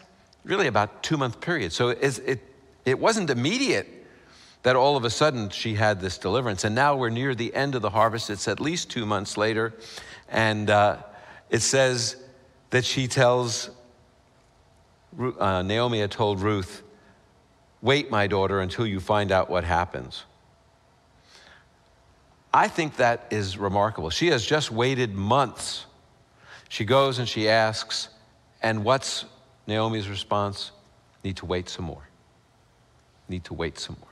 really about two month period. So it, it, it wasn't immediate that all of a sudden she had this deliverance. And now we're near the end of the harvest. It's at least two months later. And uh, it says that she tells, uh, Naomi had told Ruth, Wait, my daughter, until you find out what happens. I think that is remarkable. She has just waited months. She goes and she asks, and what's Naomi's response? Need to wait some more. Need to wait some more.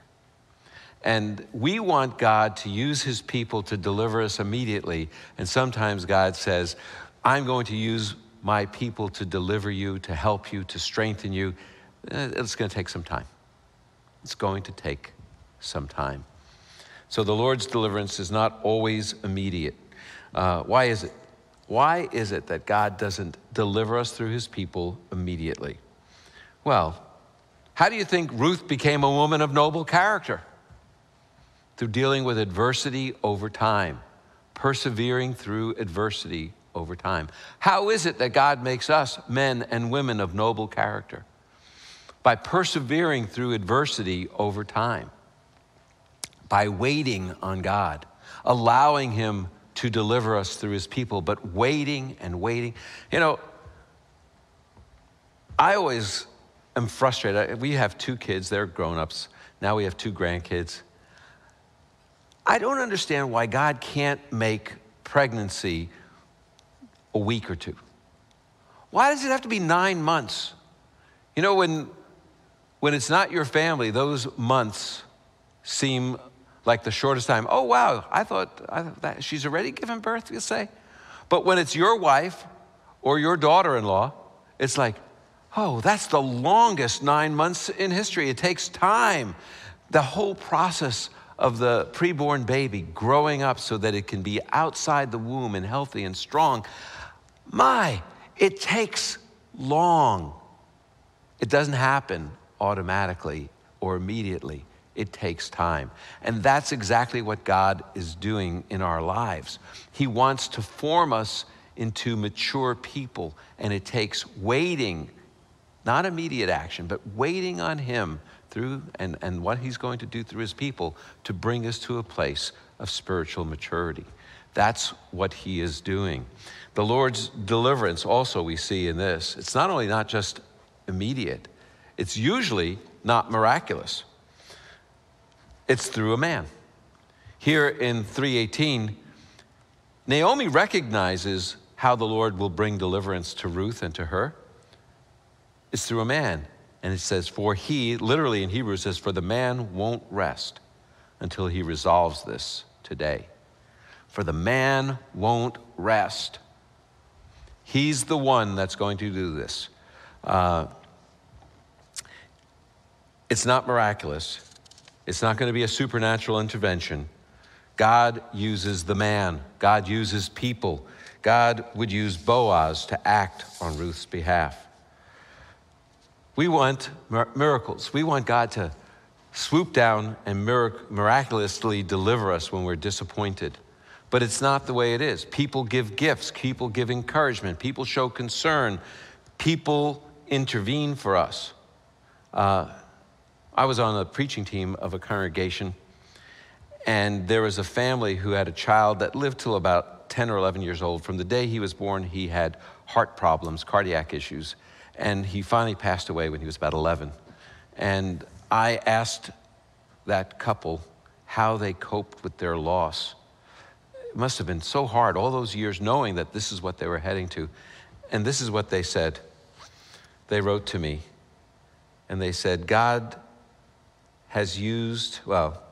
And we want God to use his people to deliver us immediately. And sometimes God says, I'm going to use my people to deliver you, to help you, to strengthen you. Eh, it's going to take some time. It's going to take some time. So the Lord's deliverance is not always immediate. Uh, why is it? Why is it that God doesn't deliver us through his people immediately? Well, how do you think Ruth became a woman of noble character? Through dealing with adversity over time, persevering through adversity over time. How is it that God makes us men and women of noble character? By persevering through adversity over time, by waiting on God, allowing Him to deliver us through His people, but waiting and waiting. You know, I always am frustrated. We have two kids, they're grown ups. Now we have two grandkids. I don't understand why God can't make pregnancy a week or two. Why does it have to be nine months? You know, when, when it's not your family, those months seem like the shortest time. Oh, wow, I thought, I that she's already given birth, you say? But when it's your wife or your daughter in law, it's like, oh, that's the longest nine months in history. It takes time. The whole process of the preborn baby growing up so that it can be outside the womb and healthy and strong. My, it takes long. It doesn't happen automatically or immediately. It takes time. And that's exactly what God is doing in our lives. He wants to form us into mature people, and it takes waiting, not immediate action, but waiting on Him through and, and what He's going to do through His people to bring us to a place of spiritual maturity. That's what He is doing. The Lord's deliverance, also, we see in this, it's not only not just immediate, it's usually not miraculous. It's through a man. Here in 318, Naomi recognizes how the Lord will bring deliverance to Ruth and to her. It's through a man. And it says, For he, literally in Hebrew, says, For the man won't rest until he resolves this today. For the man won't rest. He's the one that's going to do this. Uh, it's not miraculous, it's not going to be a supernatural intervention. God uses the man, God uses people. God would use Boaz to act on Ruth's behalf. We want miracles. We want God to swoop down and miraculously deliver us when we're disappointed. But it's not the way it is. People give gifts, people give encouragement, people show concern, people intervene for us. Uh, I was on a preaching team of a congregation, and there was a family who had a child that lived till about 10 or 11 years old. From the day he was born, he had heart problems, cardiac issues, and he finally passed away when he was about 11. And I asked that couple how they coped with their loss. It must have been so hard all those years knowing that this is what they were heading to. And this is what they said. They wrote to me, and they said, God has used, well,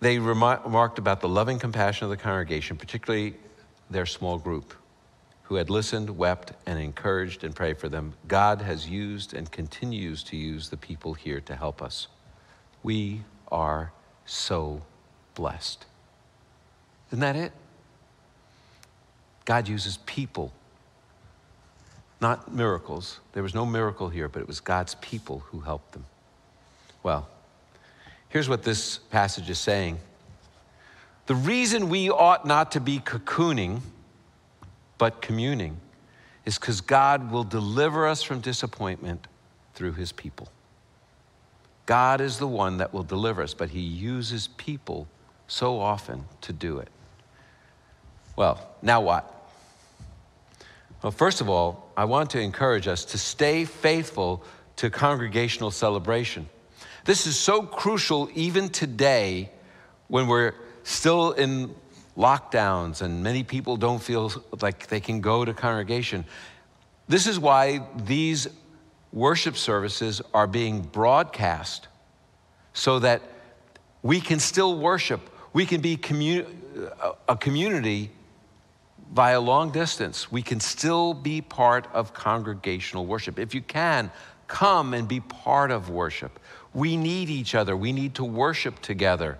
they remarked about the loving compassion of the congregation, particularly their small group, who had listened, wept, and encouraged and prayed for them. God has used and continues to use the people here to help us. We are so blessed. Isn't that it? God uses people, not miracles. There was no miracle here, but it was God's people who helped them. Well, here's what this passage is saying The reason we ought not to be cocooning, but communing, is because God will deliver us from disappointment through his people. God is the one that will deliver us, but he uses people so often to do it. Well, now what? Well, first of all, I want to encourage us to stay faithful to congregational celebration. This is so crucial even today when we're still in lockdowns and many people don't feel like they can go to congregation. This is why these worship services are being broadcast so that we can still worship. We can be commu- a community by a long distance. We can still be part of congregational worship. If you can, come and be part of worship. We need each other. We need to worship together.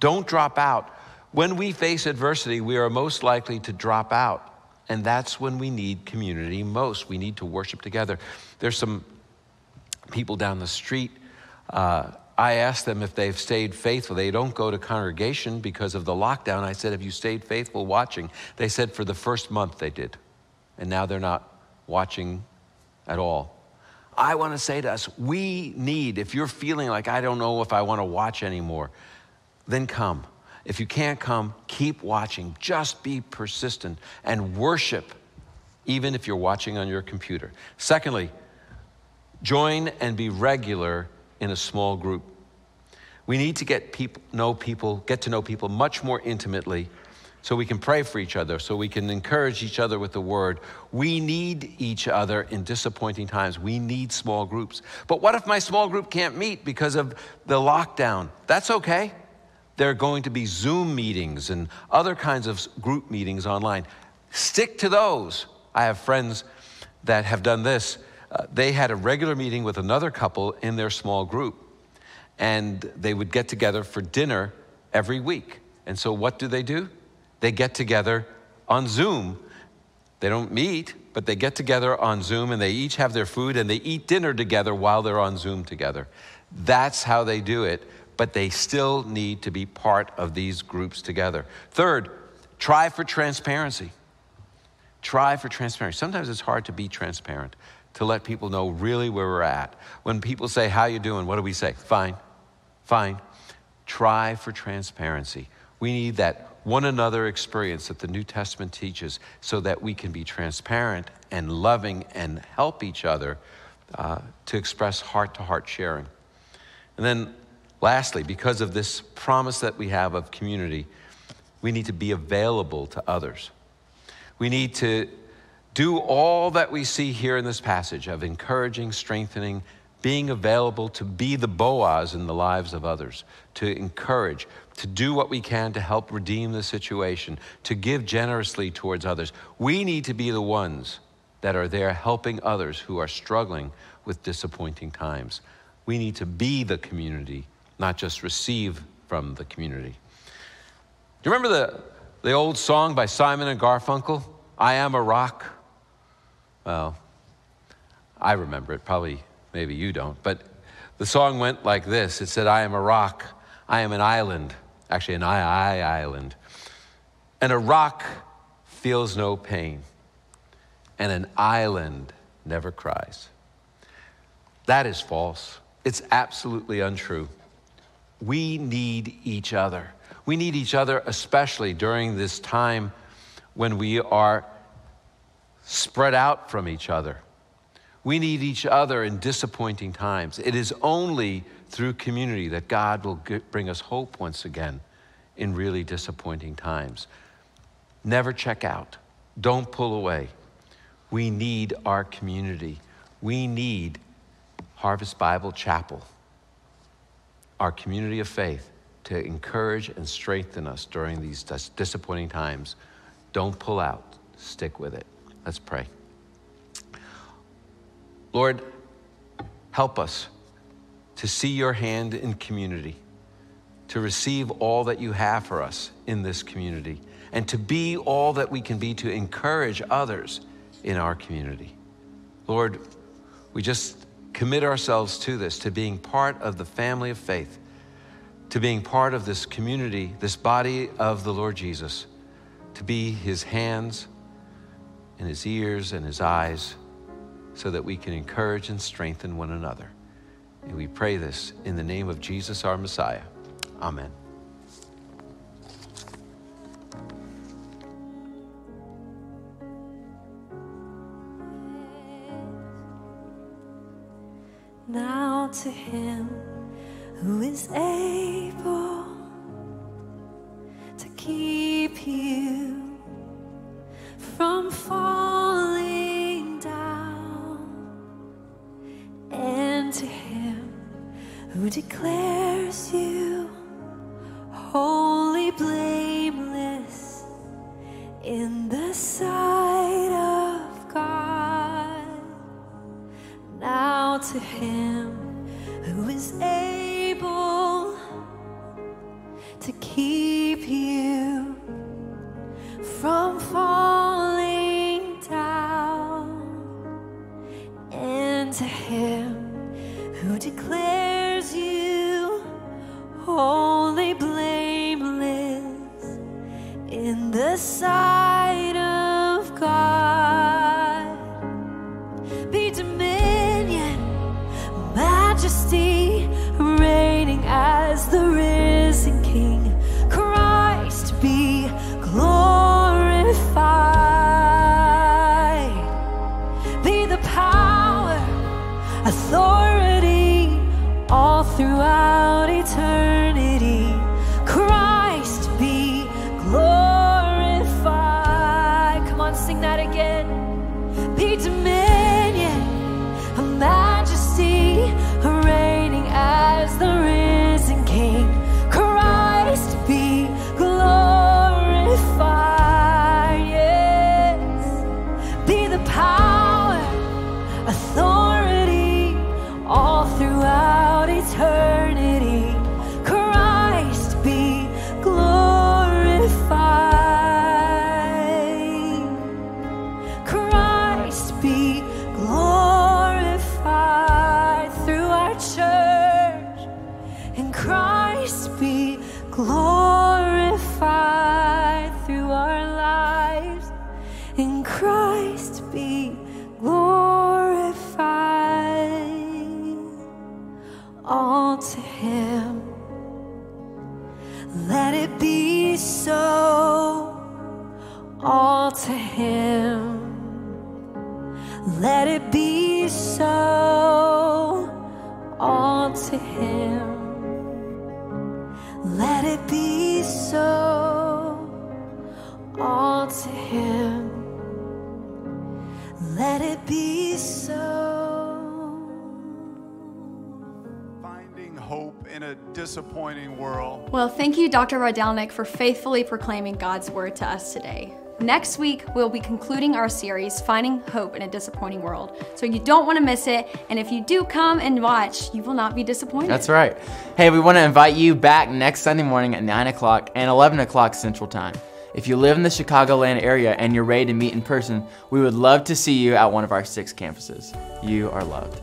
Don't drop out. When we face adversity, we are most likely to drop out. And that's when we need community most. We need to worship together. There's some people down the street. Uh, I asked them if they've stayed faithful. They don't go to congregation because of the lockdown. I said, Have you stayed faithful watching? They said for the first month they did. And now they're not watching at all. I want to say to us, we need, if you're feeling like I don't know if I want to watch anymore, then come. If you can't come, keep watching. Just be persistent and worship, even if you're watching on your computer. Secondly, join and be regular in a small group. We need to get people, know people, get to know people much more intimately so we can pray for each other, so we can encourage each other with the word. We need each other in disappointing times. We need small groups. But what if my small group can't meet because of the lockdown? That's okay. There are going to be Zoom meetings and other kinds of group meetings online. Stick to those. I have friends that have done this. Uh, they had a regular meeting with another couple in their small group, and they would get together for dinner every week. And so, what do they do? They get together on Zoom. They don't meet, but they get together on Zoom and they each have their food and they eat dinner together while they're on Zoom together. That's how they do it, but they still need to be part of these groups together. Third, try for transparency. Try for transparency. Sometimes it's hard to be transparent, to let people know really where we're at. When people say, How you doing? What do we say? Fine, fine. Try for transparency. We need that one another experience that the New Testament teaches so that we can be transparent and loving and help each other uh, to express heart to heart sharing. And then, lastly, because of this promise that we have of community, we need to be available to others. We need to do all that we see here in this passage of encouraging, strengthening, being available to be the Boaz in the lives of others, to encourage, to do what we can to help redeem the situation, to give generously towards others. We need to be the ones that are there helping others who are struggling with disappointing times. We need to be the community, not just receive from the community. Do you remember the, the old song by Simon and Garfunkel? I am a rock. Well, I remember it. Probably, maybe you don't. But the song went like this It said, I am a rock. I am an island. Actually, an I, I island. And a rock feels no pain. And an island never cries. That is false. It's absolutely untrue. We need each other. We need each other, especially during this time when we are spread out from each other. We need each other in disappointing times. It is only through community that God will get, bring us hope once again in really disappointing times. Never check out. Don't pull away. We need our community. We need Harvest Bible Chapel, our community of faith, to encourage and strengthen us during these dis- disappointing times. Don't pull out, stick with it. Let's pray. Lord, help us to see your hand in community, to receive all that you have for us in this community, and to be all that we can be to encourage others in our community. Lord, we just commit ourselves to this, to being part of the family of faith, to being part of this community, this body of the Lord Jesus, to be his hands and his ears and his eyes so that we can encourage and strengthen one another. And we pray this in the name of Jesus, our Messiah. Amen. To him who is able to keep you from falling down, and to him who declares you holy, blameless in the sight of God. Now to him who is able to keep you from falling down, and to him who declares you holy, blameless in the sight. Dr. Rydelnik, for faithfully proclaiming God's word to us today. Next week, we'll be concluding our series, Finding Hope in a Disappointing World. So you don't want to miss it. And if you do come and watch, you will not be disappointed. That's right. Hey, we want to invite you back next Sunday morning at 9 o'clock and 11 o'clock Central Time. If you live in the Chicagoland area and you're ready to meet in person, we would love to see you at one of our six campuses. You are loved.